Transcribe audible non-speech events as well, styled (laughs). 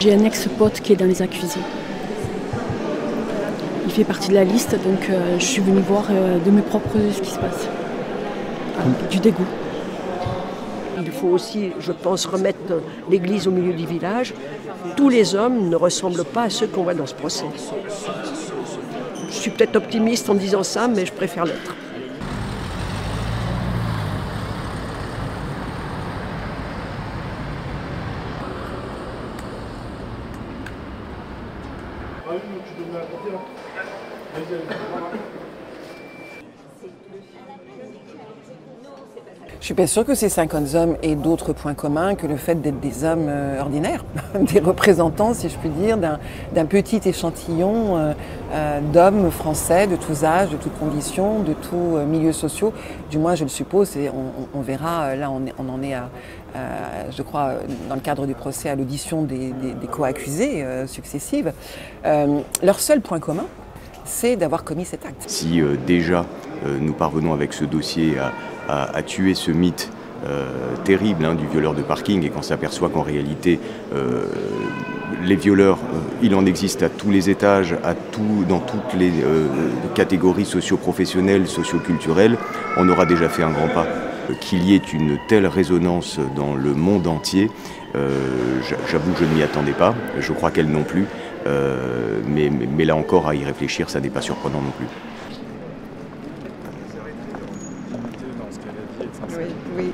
J'ai un ex-pote qui est dans les accusés. Il fait partie de la liste, donc euh, je suis venue voir euh, de mes propres yeux ce qui se passe. Avec du dégoût. Il faut aussi, je pense, remettre l'église au milieu du village. Tous les hommes ne ressemblent pas à ceux qu'on voit dans ce procès. Je suis peut-être optimiste en disant ça, mais je préfère l'être. Ah oui, tu donnes la portée, hein. Vas-y, allez. Je suis pas sûre que ces 50 hommes aient d'autres points communs que le fait d'être des hommes euh, ordinaires, (laughs) des représentants, si je puis dire, d'un petit échantillon euh, euh, d'hommes français de tous âges, de toutes conditions, de tous milieux sociaux. Du moins, je le suppose, on, verra, là on, en est à, je crois, dans le cadre du procès, à l'audition des, des, co-accusés successives. leur seul point commun, c'est d'avoir commis cet acte. Si déjà nous parvenons avec ce dossier à à, tuer ce mythe euh, terrible hein, du violeur de parking et qu'on s'aperçoit qu'en réalité euh, les violeurs, euh, il en existe à tous les étages, à tout, dans toutes les catégories socio-professionnelles, socio-culturelles, on aura déjà fait un grand pas. Qu'il y ait une telle résonance dans le monde entier, j'avoue que je ne m'y attendais pas, je crois qu'elle non plus, mais, mais là encore à y réfléchir, ça n'est pas surprenant non plus. Oui, oui.